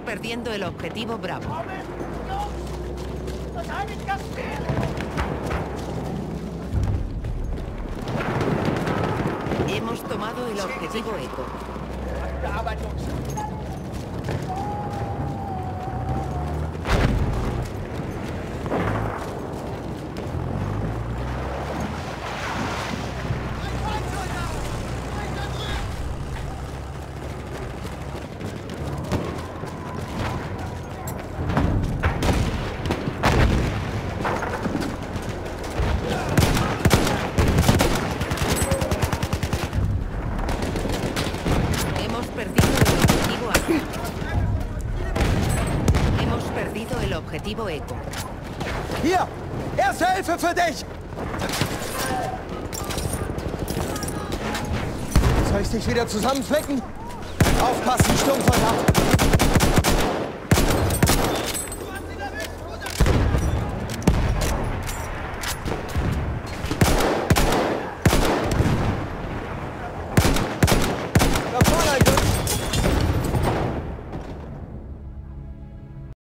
perdiendo el objetivo Bravo. Hemos tomado el objetivo Eco. Perdido el objetivo Alfa. Hemos perdido el objetivo Eco. Hier! Erste Hilfe für dich! Soll ich dich wieder zusammenflecken? Aufpassen, Sturmsoldat!